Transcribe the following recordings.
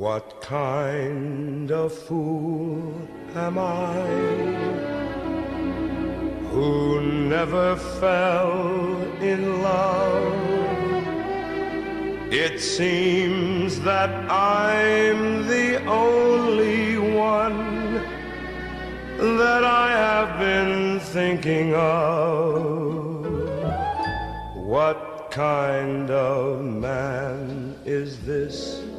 What kind of fool am I who never fell in love? It seems that I'm the only one that I have been thinking of. What kind of man is this?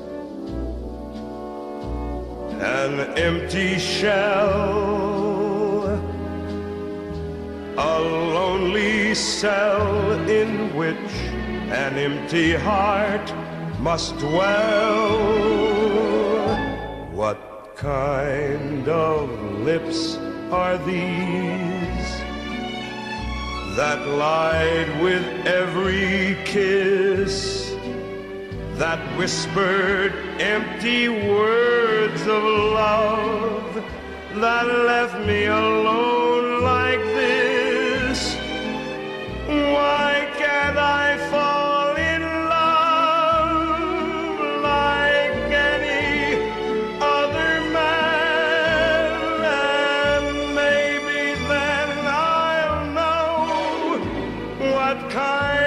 An empty shell, a lonely cell in which an empty heart must dwell. What kind of lips are these that lied with every kiss? That whispered empty words of love that left me alone like this. Why can't I fall in love like any other man? And maybe then I'll know what kind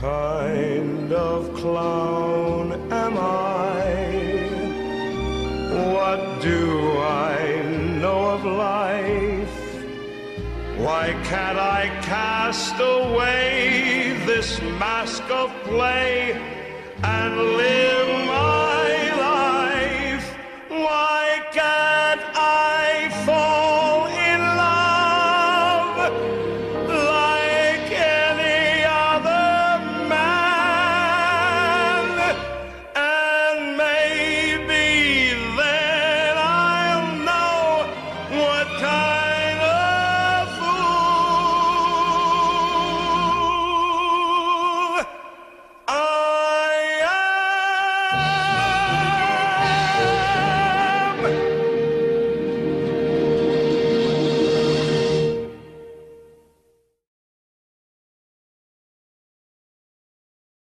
kind of clown am I? What do I know of life? Why can't I cast away this mask of play and live